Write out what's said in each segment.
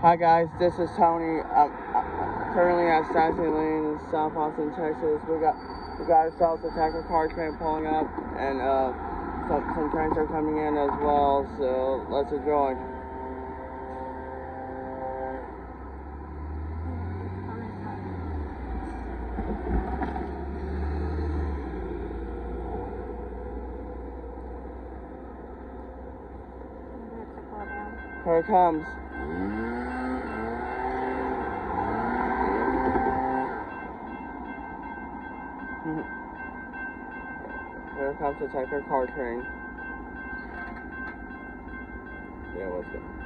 Hi guys, this is Tony. I'm, currently at Stassney Lane in South Austin, Texas. We got we got ourselves a tanker car train pulling up, and uh, some, some trains are coming in as well. So let's enjoy. Here it comes. Here comes the tanker car train. Yeah, let's go.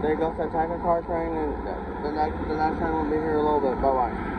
There goes that tanker car train, and the next the next train will be here a little bit. Bye bye.